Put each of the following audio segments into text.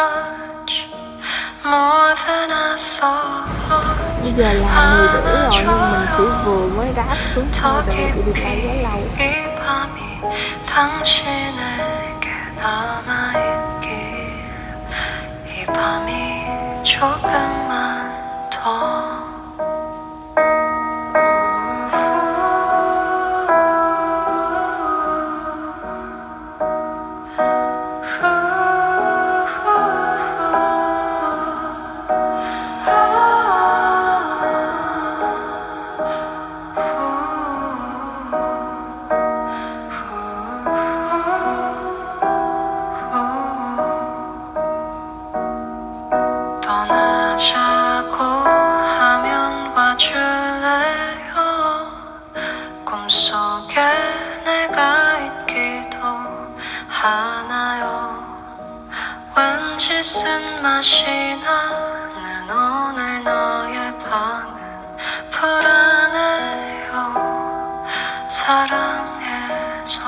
touch more than I thought Bây giờ là 10 rưỡi rồi nhưng mình chỉ vừa mới ráp xuống thôi 더 rồi đi đi 깊이 quá lâu 당신에게 남아있길 이 밤이 조금만 더 맛이 나는 오늘 너의 방은 불안해요. 사랑해서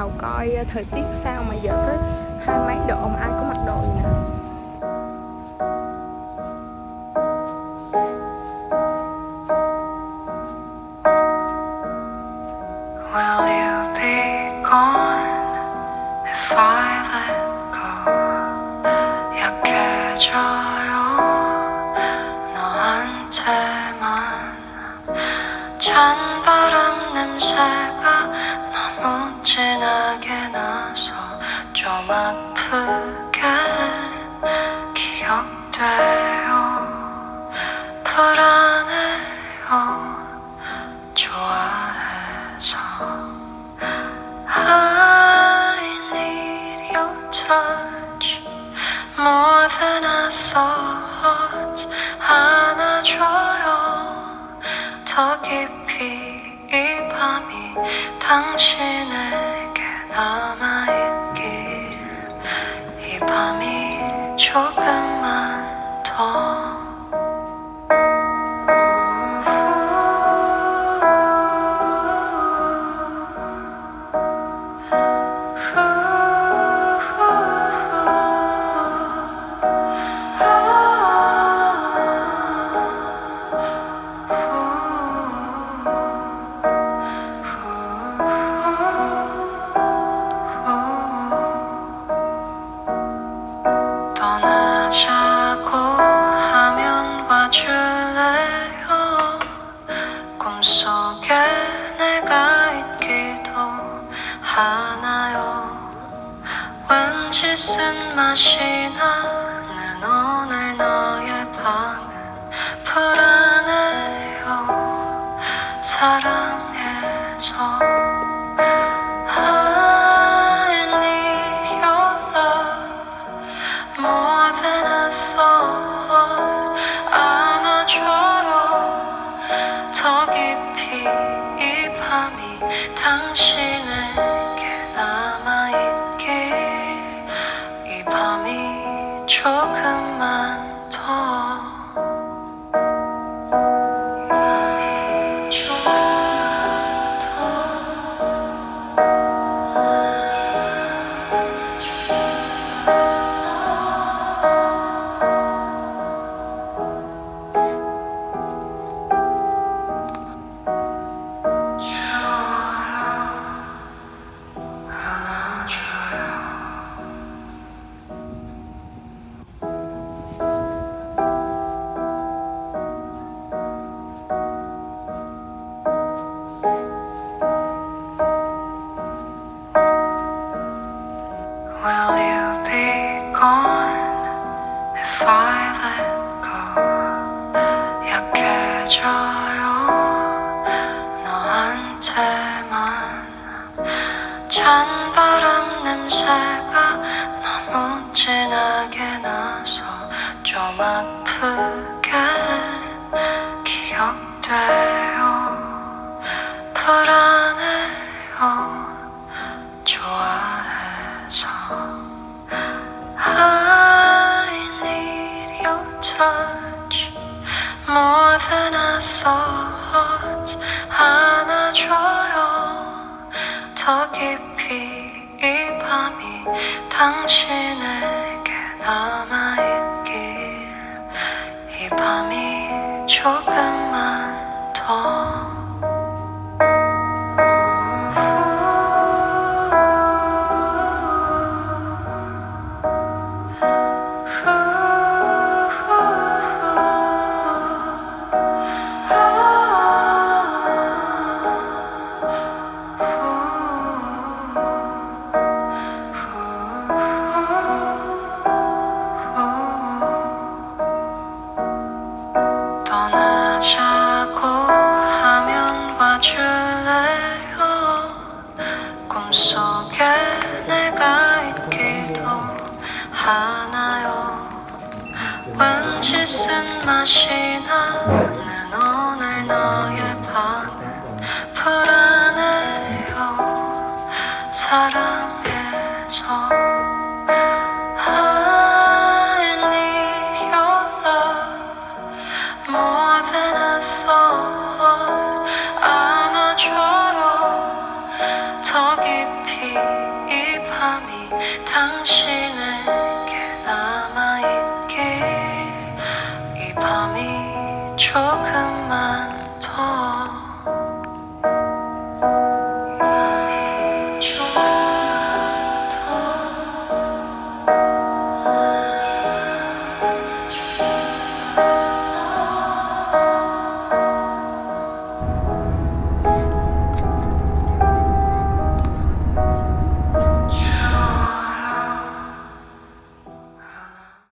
đầu coi ờ, thời tiết sao mà giờ tới hai mấy độ mà ai có mặc đồ gì nè. Will you be 아프게 기억돼요. 불안해요. 좋아해서. I need your touch more than I thought 안아줘요. 더 깊이 이 밤이 당신에게 남아 조금만 더 쓴 맛이 나는 오늘 너의 방은 불안해요. 사랑해서 I need your love. more than I thought 안아줘요. 더 깊이 이 밤이 당신에 찬바람 냄새가 너무 진하게 나서 좀 아프게 기억돼요. 불안해요. 좋아해서. I need your touch. More than I thought. 안아줘요. 더 깊이 이 밤이 당신에게 남아있길. 이 밤이 조금만 더 하나요. 왠지 쓴맛이 나는 오늘 너의 밤은 불안해요. 사랑